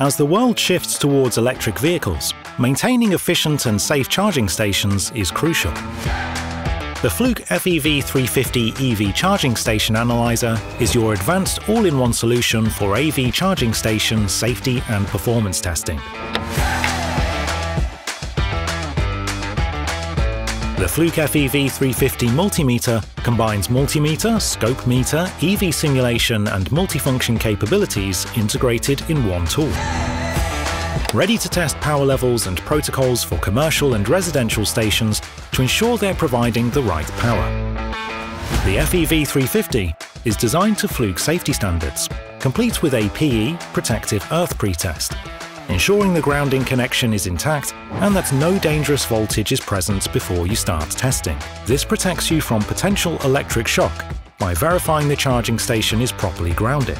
As the world shifts towards electric vehicles, maintaining efficient and safe charging stations is crucial. The Fluke FEV 350 EV Charging Station Analyzer is your advanced all-in-one solution for AV charging station safety and performance testing. The Fluke FEV 350 multimeter combines multimeter, scope meter, EV simulation and multifunction capabilities integrated in one tool. Ready to test power levels and protocols for commercial and residential stations to ensure they're providing the right power. The FEV 350 is designed to Fluke safety standards, complete with a PE protective earth pretest ensuring the grounding connection is intact and that no dangerous voltage is present before you start testing. This protects you from potential electric shock by verifying the charging station is properly grounded,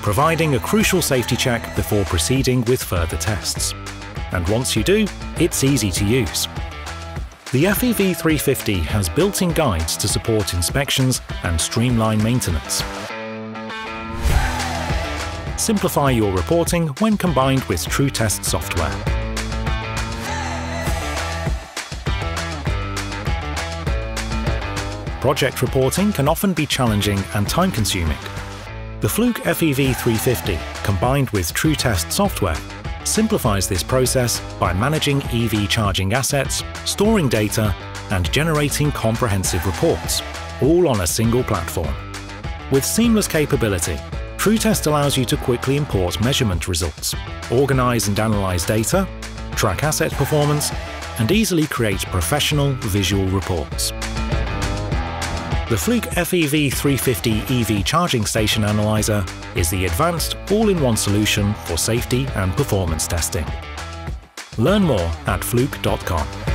providing a crucial safety check before proceeding with further tests. And once you do, it's easy to use. The FEV 350 has built-in guides to support inspections and streamline maintenance simplify your reporting when combined with TrueTest software. Project reporting can often be challenging and time-consuming. The Fluke FEV 350, combined with TrueTest software, simplifies this process by managing EV charging assets, storing data, and generating comprehensive reports, all on a single platform. With seamless capability, TrueTest allows you to quickly import measurement results, organize and analyze data, track asset performance, and easily create professional visual reports. The Fluke FEV 350 EV Charging Station Analyzer is the advanced all-in-one solution for safety and performance testing. Learn more at fluke.com.